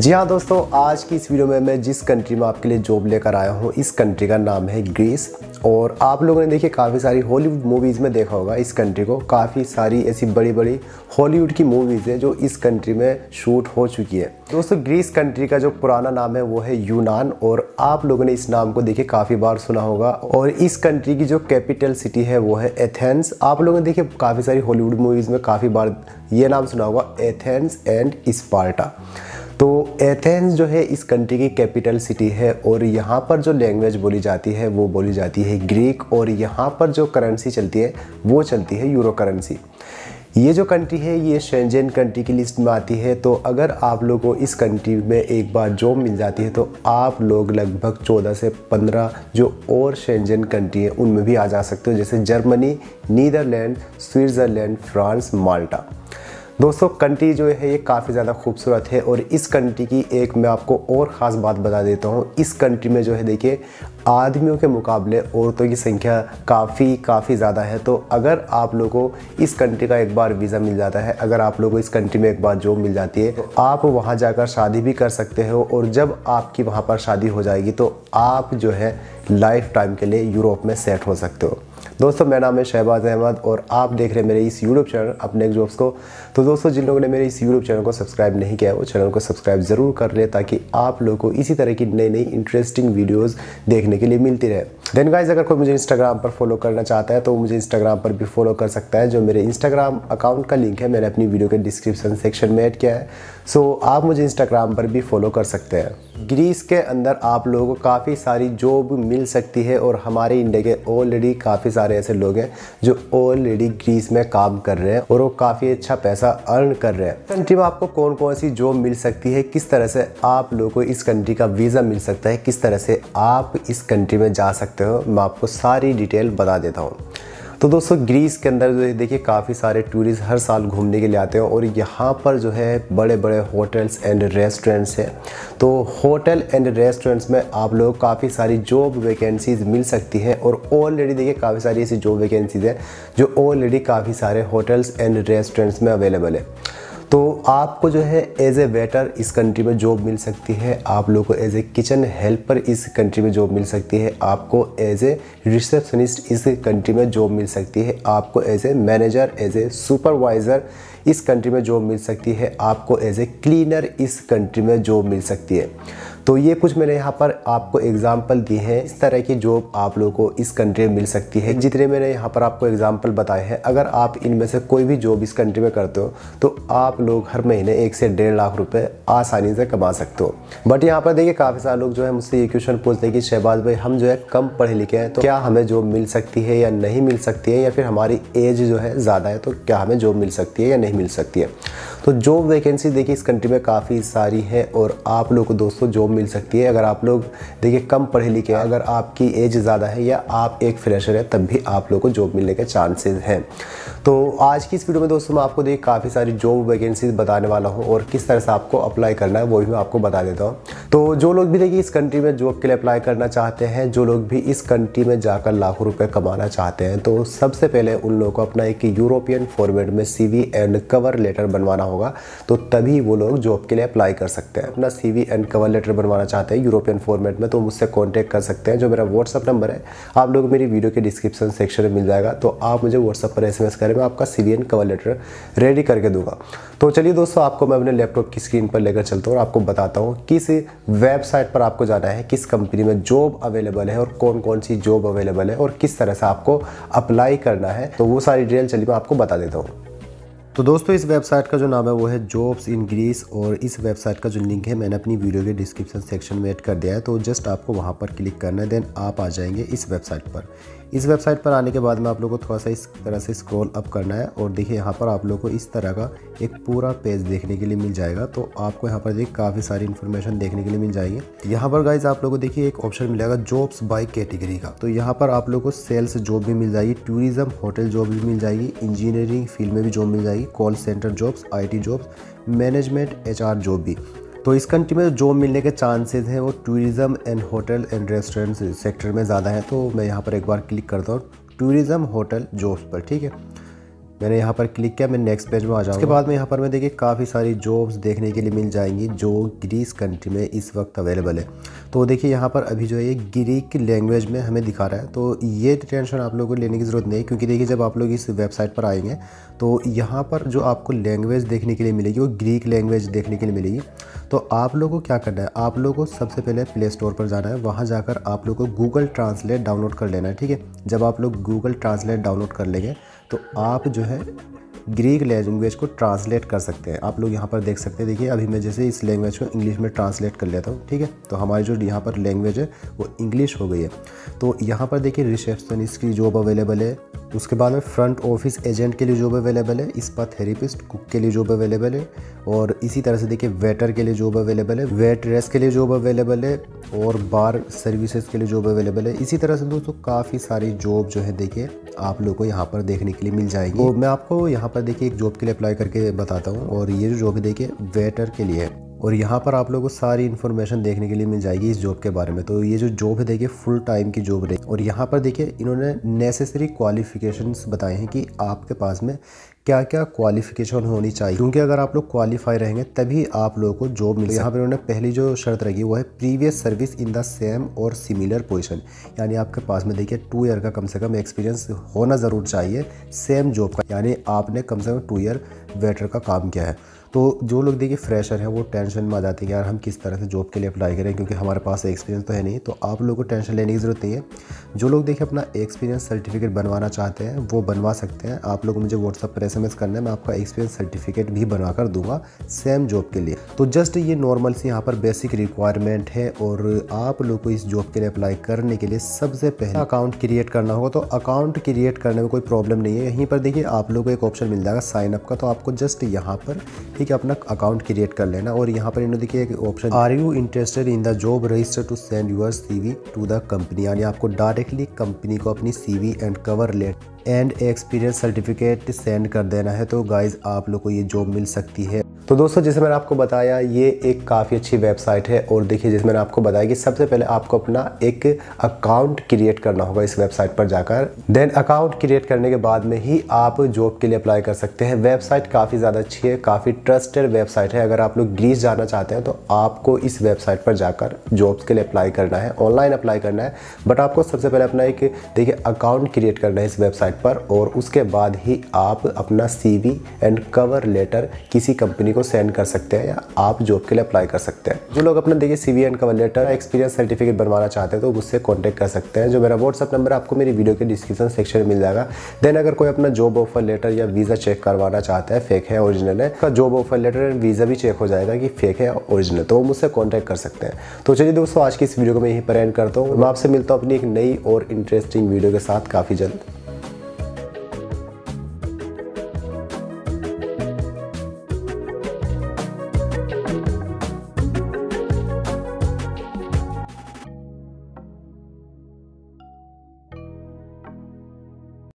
जी हाँ दोस्तों, आज की इस वीडियो में मैं जिस कंट्री में आपके लिए जॉब लेकर आया हूँ, इस कंट्री का नाम है ग्रीस और आप लोगों ने देखिए, काफ़ी सारी हॉलीवुड मूवीज़ में देखा होगा इस कंट्री को। काफ़ी सारी ऐसी बड़ी बड़ी हॉलीवुड की मूवीज़ है जो इस कंट्री में शूट हो चुकी है। दोस्तों ग्रीस कंट्री का जो पुराना नाम है, वो है यूनान और आप लोगों ने इस नाम को देखिए, काफ़ी बार सुना होगा। और इस कंट्री की जो कैपिटल सिटी है, वो है एथेंस आप लोगों ने देखिए, काफ़ी सारी हॉलीवुड मूवीज़ में काफ़ी बार ये नाम सुना होगा एथेंस एंड स्पार्टा तो एथेंस जो है इस कंट्री की कैपिटल सिटी है और यहाँ पर जो लैंग्वेज बोली जाती है, वो बोली जाती है ग्रीक और यहाँ पर जो करेंसी चलती है, वो चलती है यूरो करेंसी ये जो कंट्री है, ये शेंजन कंट्री की लिस्ट में आती है तो अगर आप लोगों को इस कंट्री में एक बार जॉब मिल जाती है तो आप लोग लगभग 14 से 15 जो और शेंजन कंट्री हैं, उनमें भी आ जा सकते हो, जैसे Germany Netherlands Switzerland France Malta दोस्तों कंट्री जो है, ये काफ़ी ज़्यादा खूबसूरत है और इस कंट्री की एक मैं आपको और ख़ास बात बता देता हूँ। इस कंट्री में जो है, देखिए, आदमियों के मुकाबले औरतों की संख्या काफ़ी काफ़ी ज़्यादा है। तो अगर आप लोगों को इस कंट्री का एक बार वीज़ा मिल जाता है, अगर आप लोगों को इस कंट्री में एक बार जॉब मिल जाती है तो आप वहाँ जाकर शादी भी कर सकते हो और जब आपकी वहाँ पर शादी हो जाएगी तो आप जो है, लाइफ टाइम के लिए यूरोप में सेट हो सकते हो। दोस्तों, मेरा नाम है शहबाज अहमद और आप देख रहे हैं मेरे इस यूट्यूब चैनल अपने जॉब्स को। तो दोस्तों, जिन लोगों ने मेरे इस यूट्यूब चैनल को सब्सक्राइब नहीं किया है, वो चैनल को सब्सक्राइब ज़रूर कर लें ताकि आप लोगों को इसी तरह की नई नई इंटरेस्टिंग वीडियोज़ देखने के लिए मिलती रहे। देन गाइज़ अगर कोई मुझे इंस्टाग्राम पर फॉलो करना चाहता है तो मुझे इंस्टाग्राम पर भी फॉलो कर सकता है जो मेरे इंस्टाग्राम अकाउंट का लिंक है मैंने अपनी वीडियो के डिस्क्रिप्शन सेक्शन में ऐड किया है। सो so, आप मुझे इंस्टाग्राम पर भी फॉलो कर सकते हैं। ग्रीस के अंदर आप लोगों को काफ़ी सारी जॉब मिल सकती है और हमारे इंडिया के ऑलरेडी काफ़ी सारे ऐसे लोग हैं जो ऑलरेडी ग्रीस में काम कर रहे हैं और वो काफ़ी अच्छा पैसा अर्न कर रहे हैं। कंट्री में आपको कौन कौन सी जॉब मिल सकती है? किस तरह से आप लोगों को इस कंट्री का वीज़ा मिल सकता है? किस तरह से आप इस कंट्री में जा सकते हो। मैं आपको सारी डिटेल बता देता हूँ। तो दोस्तों, ग्रीस के अंदर जो है, देखिए, काफ़ी सारे टूरिस्ट हर साल घूमने के लिए आते हैं और यहाँ पर जो है बड़े बड़े होटल्स एंड रेस्टोरेंट्स हैं। तो होटल एंड रेस्टोरेंट्स में आप लोग काफ़ी सारी जॉब वैकेंसीज मिल सकती हैं और ऑलरेडी देखिए, काफ़ी सारी ऐसी जॉब वैकेंसीज हैं जो ऑलरेडी काफ़ी सारे होटल्स एंड रेस्टोरेंट्स में अवेलेबल है। तो आपको जो है एज ए वेटर इस कंट्री में जॉब मिल सकती है। आप लोग को एज ए किचन हेल्पर इस कंट्री में जॉब मिल सकती है। आपको एज ए रिसेप्शनिस्ट इस कंट्री में जॉब मिल सकती है। आपको as a manager as a supervisor इस कंट्री में जॉब मिल सकती है। आपको एज ए क्लीनर इस कंट्री में जॉब मिल सकती है। तो ये कुछ मैंने यहाँ पर आपको एग्ज़ाम्पल दिए हैं। इस तरह की जॉब आप लोगों को इस कंट्री में मिल सकती है। जितने मैंने यहाँ पर आपको एग्ज़ाम्पल बताए हैं, अगर आप इनमें से कोई भी जॉब इस कंट्री में करते हो तो आप लोग हर महीने एक से डेढ़ लाख रुपए आसानी से कमा सकते हो। बट यहाँ पर देखिए, काफ़ी सारे लोग जो है मुझसे ये क्वेश्चन पूछते हैं कि, शहबाज भाई, हम जो है कम पढ़े लिखे हैं तो क्या हमें जॉब मिल सकती है या नहीं मिल सकती है? या फिर हमारी एज जो है ज़्यादा है तो क्या हमें जॉब मिल सकती है या नहीं मिल सकती है? तो जॉब वैकेंसी देखिए इस कंट्री में काफ़ी सारी है और आप लोग को दोस्तों जॉब मिल सकती है। अगर आप लोग देखिए कम पढ़े लिखे हैं, अगर आपकी एज ज़्यादा है या आप एक फ्रेशर है, तब भी आप लोग को जॉब मिलने के चांसेज हैं। तो आज की इस वीडियो में दोस्तों मैं आपको देखिए काफ़ी सारी जॉब वैकेंसीज बताने वाला हूँ और किस तरह से आपको अप्लाई करना है, वो भी मैं आपको बता देता हूँ। तो जो लोग भी देखिए इस कंट्री में जॉब के लिए अप्लाई करना चाहते हैं, जो लोग भी इस कंट्री में जाकर लाखों रुपये कमाना चाहते हैं तो सबसे पहले उन लोगों को अपना एक यूरोपियन फॉर्मेट में सीवी एंड कवर लेटर बनवाना होगा तो तभी वो लोग जॉब के लिए अप्लाई कर सकते हैं। अपना सीवी एंड कवर लेटर बनवाना चाहते हैं यूरोपियन फॉर्मेट में तो मुझसे कॉन्टैक्ट कर सकते हैं। जो मेरा व्हाट्सअप नंबर है, आप लोग मेरी वीडियो के डिस्क्रिप्शन सेक्शन में मिल जाएगा। तो आप मुझे व्हाट्सअप पर एसएमएस करें, मैं आपका C and cover letter ready करके दूँगा। तो चलिए दोस्तों, आपको मैं अपने लैपटॉप की स्क्रीन पर लेकर चलता हूँ और आपको बताता हूँ किस वेबसाइट पर आपको जाना है, किस कंपनी में जॉब अवेलेबल है और कौन कौन सी जॉब अवेलेबल है और किस तरह से आपको अप्लाई करना है। तो वो सारी डिटेल चलिए मैं आपको बता देता हूँ। तो दोस्तों, इस वेबसाइट का जो नाम है वो है जॉब्स इन ग्रीस और इस वेबसाइट का जो लिंक है, मैंने अपनी वीडियो के डिस्क्रिप्शन सेक्शन में ऐड कर दिया है तो जस्ट आपको वहाँ पर क्लिक करना है, देन आप आ जाएँगे इस वेबसाइट पर। इस वेबसाइट पर आने के बाद में आप लोगों को थोड़ा सा इस तरह से स्क्रॉल अप करना है और देखिए यहाँ पर आप लोगों को इस तरह का एक पूरा पेज देखने के लिए मिल जाएगा। तो आपको यहाँ पर देखिए काफ़ी सारी इन्फॉर्मेशन देखने के लिए मिल जाएगी। यहाँ पर गाइज़ आप लोगों को देखिए एक ऑप्शन मिलेगा जॉब्स बाई कैटेगरी का। तो यहाँ पर आप लोग को सेल्स जॉब भी मिल जाएगी टूरिज़्म होटल जॉब भी मिल जाएगी इंजीनियरिंग फ़ील्ड में भी जॉब मिल जाएगी call centre jobs IT jobs management HR job भी। तो इस कंट्री में जॉब मिलने के चांसेस हैं वो tourism and hotel and restaurant sector में ज़्यादा है तो मैं यहाँ पर एक बार क्लिक करता हूँ टूरिज़्म होटल जॉब्स पर, ठीक है? मैंने यहाँ पर क्लिक किया, मैं नेक्स्ट पेज में आ जाऊँ उसके बाद में यहाँ पर मैं देखिए काफ़ी सारी जॉब्स देखने के लिए मिल जाएँगी जो ग्रीस कंट्री में इस वक्त अवेलेबल है। तो देखिए यहाँ पर अभी जो है ये ग्रीक लैंग्वेज में हमें दिखा रहा है तो ये टेंशन आप लोगों को लेने की ज़रूरत नहीं क्योंकि देखिए जब आप लोग इस वेबसाइट पर आएँगे तो यहाँ पर जो आपको लैंग्वेज देखने के लिए मिलेगी, वो ग्रीक लैंग्वेज देखने के लिए मिलेगी। तो आप लोगों को क्या करना है? आप लोगों को सबसे पहले प्ले स्टोर पर जाना है। वहाँ जाकर आप लोगों को गूगल ट्रांसलेट डाउनलोड कर लेना है, ठीक है? जब आप लोग गूगल ट्रांसलेट डाउनलोड कर लेंगे तो आप जो है ग्रीक लैंग्वेज को ट्रांसलेट कर सकते हैं। आप लोग यहाँ पर देख सकते हैं। देखिए, अभी मैं जैसे इस लैंग्वेज को इंग्लिश में ट्रांसलेट कर लेता हूँ, ठीक है? तो हमारी जो यहाँ पर लैंग्वेज है, वो इंग्लिश हो गई है। तो यहाँ पर देखिए रिसेप्शनिस्ट की जॉब अवेलेबल है। उसके बाद में फ्रंट ऑफ़िस एजेंट के लिए जॉब अवेलेबल है, इस पर थेरेपिस्ट कुक के लिए जॉब अवेलेबल है, और इसी तरह से देखिए वेटर के लिए जॉब अवेलेबल है वेटरेस के लिए जॉब अवेलेबल है, और बार सर्विसेज़ के लिए जॉब अवेलेबल है। इसी तरह से दोस्तों काफ़ी सारी जॉब जो है देखिए आप लोग को यहाँ पर देखने के लिए मिल जाएगी। तो मैं आपको यहाँ पर देखिए एक जॉब के लिए अप्लाई करके बताता हूँ, और ये जो जॉब है देखिए वेटर के लिए है। और यहाँ पर आप लोगों को सारी इन्फॉर्मेशन देखने के लिए मिल जाएगी इस जॉब के बारे में। तो ये जो जॉब है देखिए फुल टाइम की जॉब रहेगी और यहाँ पर देखिए इन्होंने नेसेसरी क्वालिफिकेशंस बताए हैं कि आपके पास में क्या क्या क्वालिफिकेशन होनी चाहिए। क्योंकि अगर आप लोग क्वालिफाई रहेंगे तभी आप लोगों को जॉब मिले यहाँ पर उन्होंने पहली जो शर्त रखी वो है previous service in the same और सिमिलर पोजीशन यानी आपके पास में देखिए टू ईयर का कम से कम एक्सपीरियंस होना ज़रूर चाहिए सेम जॉब का। यानी आपने कम से कम टू ईयर वेटर का काम किया है। तो जो लोग देखिए फ्रेशर हैं, वो टेंशन में आ जाते हैं यार हम किस तरह से जॉब के लिए अप्लाई करें, क्योंकि हमारे पास एक्सपीरियंस तो है नहीं। तो आप लोगों को टेंशन लेने की ज़रूरत नहीं है। जो लोग देखिए अपना एक्सपीरियंस सर्टिफिकेट बनवाना चाहते हैं, वो बनवा सकते हैं। आप लोग मुझे व्हाट्सअप पर SMS करना है, मैं आपका एक्सपीरियंस सर्टिफिकेट भी बनवा कर दूँगा सेम जॉब के लिए। तो जस्ट ये नॉर्मल सी यहाँ पर बेसिक रिक्वायरमेंट है और आप लोग को इस जॉब के लिए अप्लाई करने के लिए सबसे पहले अकाउंट क्रिएट करना होगा। तो अकाउंट क्रिएट करने में कोई प्रॉब्लम नहीं है। यहीं पर देखिए आप लोग को एक ऑप्शन मिल जाएगा साइनअप का। तो आपको जस्ट यहाँ पर ठीक है अपना अकाउंट क्रिएट कर लेना। और यहाँ पर इन्होंने देखिए एक option are you interested in the job register to send your C to the company यानी आपको डायरेक्टली कंपनी को अपनी CV and cover let and experience certificate send कर देना है। तो गाइज़ आप लोग को ये जॉब मिल सकती है। तो दोस्तों, जैसे मैंने आपको बताया, ये एक काफ़ी अच्छी वेबसाइट है और देखिए, जैसे मैंने आपको बताया कि सबसे पहले आपको अपना एक अकाउंट क्रिएट करना होगा इस वेबसाइट पर जाकर। देन अकाउंट क्रिएट करने के बाद में ही आप जॉब के लिए अप्लाई कर सकते हैं। वेबसाइट काफ़ी ज़्यादा अच्छी है, काफ़ी ट्रस्टेड वेबसाइट है। अगर आप लोग ग्रीस जाना चाहते हैं तो आपको इस वेबसाइट पर जाकर जॉब्स के लिए अप्लाई करना है। ऑनलाइन अप्लाई करना है बट आपको सबसे पहले अपना एक, देखिए अकाउंट क्रिएट करना है इस वेबसाइट पर और उसके बाद ही आप अपना सी एंड कवर लेटर किसी कंपनी को सेंड कर सकते हैं या आप जॉब के लिए अप्लाई कर सकते हैं। जो लोग अपना देखिए C V and cover letter experience certificate बनवाना चाहते हैं तो मुझसे कॉन्टैक्ट कर सकते हैं। जो मेरा व्हाट्सअप नंबर आपको मेरी वीडियो के डिस्क्रिप्शन सेक्शन में मिल जाएगा। देन अगर कोई अपना जॉब ऑफ़र लेटर या वीज़ा चेक करवाना चाहता है फेक है ओरिजिनल है का job offer letter and visa भी चेक हो जाएगा कि फेक है ओरिजिनल तो वो मुझसे कॉन्टैक्ट कर सकते हैं। तो चलिए दोस्तों, आज की इस वीडियो को मैं यहीं पर एंड करता हूँ। मैं आपसे मिलता हूँ अपनी एक नई और इंटरेस्टिंग वीडियो के साथ। काफ़ी जल्द।